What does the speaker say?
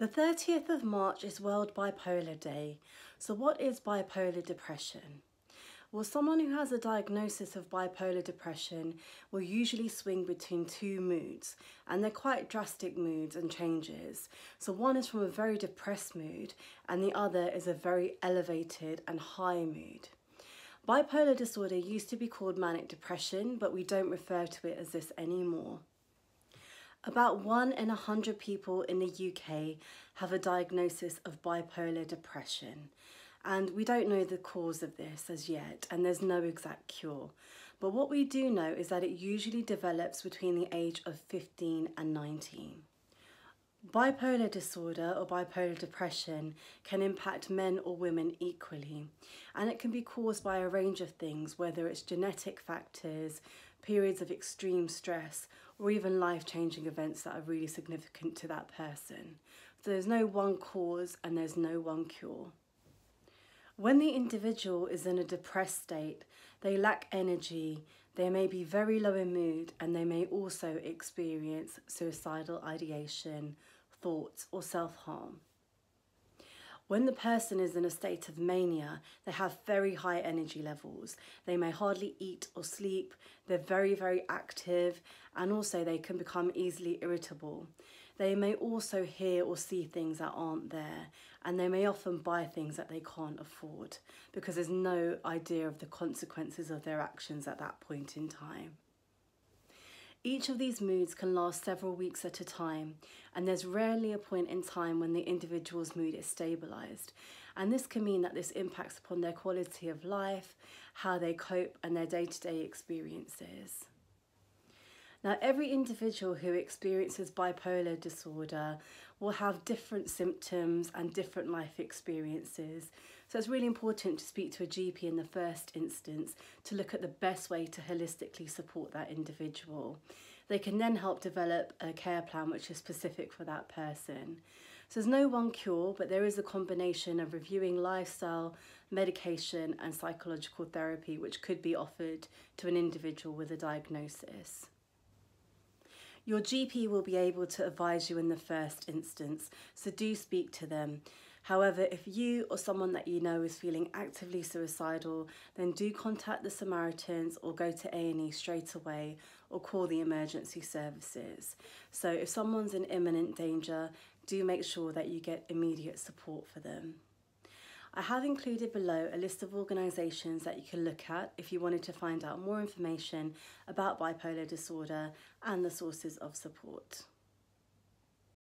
The 30th of March is World Bipolar Day. So, what is bipolar depression? Well, someone who has a diagnosis of bipolar depression will usually swing between two moods, and they're quite drastic moods and changes. So, one is from a very depressed mood, and the other is a very elevated and high mood. Bipolar disorder used to be called manic depression, but we don't refer to it as this anymore. About one in a hundred people in the UK have a diagnosis of bipolar depression. And we don't know the cause of this as yet, and there's no exact cure. But what we do know is that it usually develops between the age of 15 and 19. Bipolar disorder or bipolar depression can impact men or women equally, and it can be caused by a range of things, whether it's genetic factors, periods of extreme stress, or even life changing events that are really significant to that person. So there's no one cause and there's no one cure. When the individual is in a depressed state, they lack energy, they may be very low in mood, and they may also experience suicidal ideation, thoughts, or self harm. When the person is in a state of mania, they have very high energy levels. They may hardly eat or sleep. They're very, very active, and also they can become easily irritable. They may also hear or see things that aren't there, and they may often buy things that they can't afford because there's no idea of the consequences of their actions at that point in time. Each of these moods can last several weeks at a time, and there's rarely a point in time when the individual's mood is stabilized. And this can mean that this impacts upon their quality of life, how they cope, and their day to day experiences. Now, every individual who experiences bipolar disorder will have different symptoms and different life experiences. So it's really important to speak to a GP in the first instance to look at the best way to holistically support that individual. They can then help develop a care plan which is specific for that person. So there's no one cure, but there is a combination of reviewing lifestyle, medication, and psychological therapy which could be offered to an individual with a diagnosis. Your GP will be able to advise you in the first instance, so do speak to them. However, if you or someone that you know is feeling actively suicidal, then do contact the Samaritans or go to A&E straight away or call the emergency services. So if someone's in imminent danger, do make sure that you get immediate support for them. I have included below a list of organisations that you can look at if you wanted to find out more information about bipolar disorder and the sources of support.